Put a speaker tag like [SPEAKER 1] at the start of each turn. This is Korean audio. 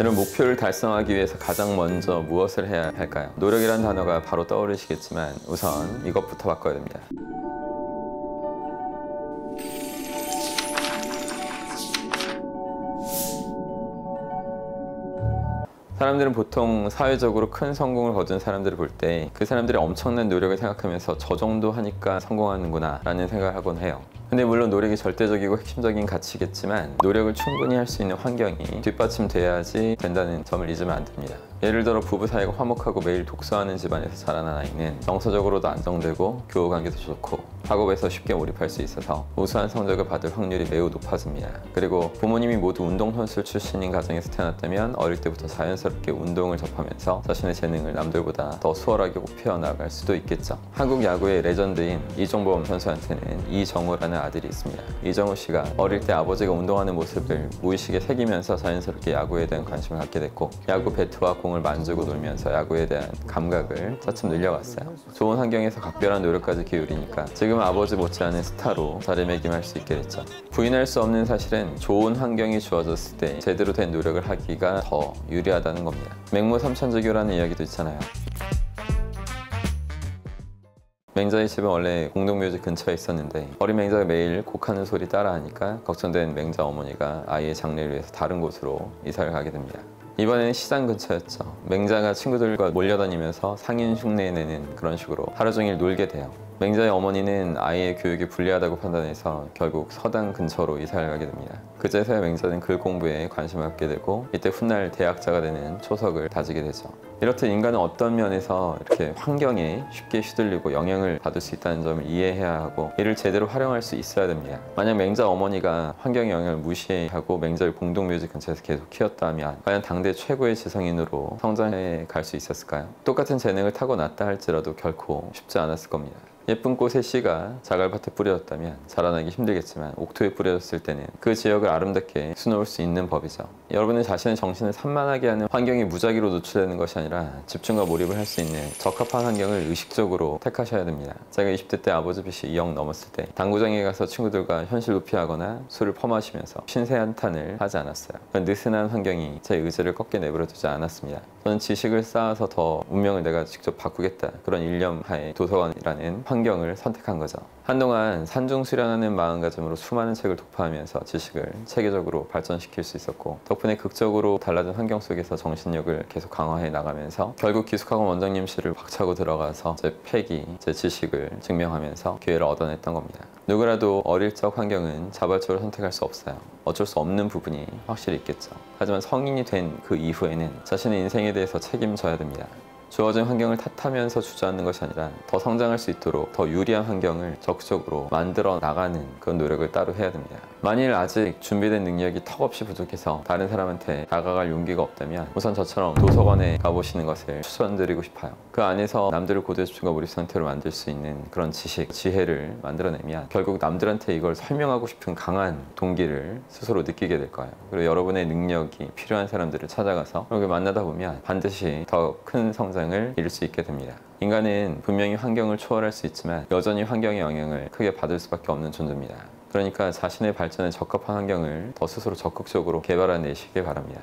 [SPEAKER 1] 이런 목표를 달성하기 위해서 가장 먼저 무엇을 해야 할까요? 노력이란 단어가 바로 떠오르시겠지만 우선 이것부터 바꿔야 됩니다. 사람들은 보통 사회적으로 큰 성공을 거둔 사람들을 볼 때 그 사람들이 엄청난 노력을 생각하면서 저 정도 하니까 성공하는구나 라는 생각을 하곤 해요. 근데 물론 노력이 절대적이고 핵심적인 가치겠지만 노력을 충분히 할 수 있는 환경이 뒷받침돼야지 된다는 점을 잊으면 안 됩니다. 예를 들어 부부 사이가 화목하고 매일 독서하는 집안에서 자라난 아이는 정서적으로도 안정되고 교우 관계도 좋고 학업에서 쉽게 몰입할 수 있어서 우수한 성적을 받을 확률이 매우 높아집니다. 그리고 부모님이 모두 운동선수 출신인 가정에서 태어났다면 어릴 때부터 자연스럽게 운동을 접하면서 자신의 재능을 남들보다 더 수월하게 꽃피워나갈 수도 있겠죠. 한국 야구의 레전드인 이종범 선수한테는 이정후라는 아들이 있습니다. 이정후 씨가 어릴 때 아버지가 운동하는 모습을 무의식에 새기면서 자연스럽게 야구에 대한 관심을 갖게 됐고 야구 배트와 공을 만지고 놀면서 야구에 대한 감각을 차츰 늘려갔어요. 좋은 환경에서 각별한 노력까지 기울이니까 지금 아버지 못지않은 스타로 자리매김할 수 있게 됐죠. 부인할 수 없는 사실은 좋은 환경이 주어졌을 때 제대로 된 노력을 하기가 더 유리하다는 겁니다. 맹모 삼천주교라는 이야기도 있잖아요. 맹자의 집은 원래 공동묘지 근처에 있었는데 어린 맹자가 매일 곡하는 소리 따라하니까 걱정된 맹자 어머니가 아이의 장례를 위해서 다른 곳으로 이사를 가게 됩니다. 이번에는 시장 근처였죠. 맹자가 친구들과 몰려다니면서 상인 흉내 내는 그런 식으로 하루 종일 놀게 돼요. 맹자의 어머니는 아이의 교육이 불리하다고 판단해서 결국 서당 근처로 이사를 가게 됩니다. 그제서야 맹자는 글 공부에 관심을 갖게 되고 이때 훗날 대학자가 되는 초석을 다지게 되죠. 이렇듯 인간은 어떤 면에서 이렇게 환경에 쉽게 휘둘리고 영향을 받을 수 있다는 점을 이해해야 하고 이를 제대로 활용할 수 있어야 됩니다. 만약 맹자 어머니가 환경의 영향을 무시하고 맹자를 공동묘지 근처에서 계속 키웠다면 과연 당대 최고의 지성인으로 성장해 갈 수 있었을까요? 똑같은 재능을 타고났다 할지라도 결코 쉽지 않았을 겁니다. 예쁜 꽃의 씨가 자갈밭에 뿌려졌다면 자라나기 힘들겠지만 옥토에 뿌려졌을 때는 그 지역을 아름답게 수놓을 수 있는 법이죠. 여러분은 자신의 정신을 산만하게 하는 환경이 무작위로 노출되는 것이 아니라 집중과 몰입을 할 수 있는 적합한 환경을 의식적으로 택하셔야 됩니다. 제가 20대 때 아버지 빚이 2억 넘었을 때 당구장에 가서 친구들과 현실 도피하거나 술을 퍼마시면서 신세 한탄을 하지 않았어요. 그 느슨한 환경이 제 의지를 꺾게 내버려 두지 않았습니다. 저는 지식을 쌓아서 더 운명을 내가 직접 바꾸겠다 그런 일념 하에 도서관이라는 환경을 선택한 거죠. 한동안 산중 수련하는 마음가짐으로 수많은 책을 독파하면서 지식을 체계적으로 발전시킬 수 있었고 덕분에 극적으로 달라진 환경 속에서 정신력을 계속 강화해 나가면서 결국 기숙학원 원장님실을 박차고 들어가서 제 패기, 제 지식을 증명하면서 기회를 얻어냈던 겁니다. 누구라도 어릴 적 환경은 자발적으로 선택할 수 없어요. 어쩔 수 없는 부분이 확실히 있겠죠. 하지만 성인이 된 그 이후에는 자신의 인생에 대해서 책임져야 됩니다. 주어진 환경을 탓하면서 주저앉는 것이 아니라 더 성장할 수 있도록 더 유리한 환경을 적극적으로 만들어 나가는 그런 노력을 따로 해야 됩니다. 만일 아직 준비된 능력이 턱없이 부족해서 다른 사람한테 다가갈 용기가 없다면 우선 저처럼 도서관에 가보시는 것을 추천드리고 싶어요. 그 안에서 남들을 고도의 집중과 몰입 상태로 만들 수 있는 그런 지식, 지혜를 만들어내면 결국 남들한테 이걸 설명하고 싶은 강한 동기를 스스로 느끼게 될 거예요. 그리고 여러분의 능력이 필요한 사람들을 찾아가서 그렇게 만나다 보면 반드시 더 큰 성장 을 이룰 수 있게 됩니다. 인간은 분명히 환경을 초월할 수 있지만 여전히 환경의 영향을 크게 받을 수밖에 없는 존재입니다. 그러니까 자신의 발전에 적합한 환경을 더 스스로 적극적으로 개발해내시길 바랍니다.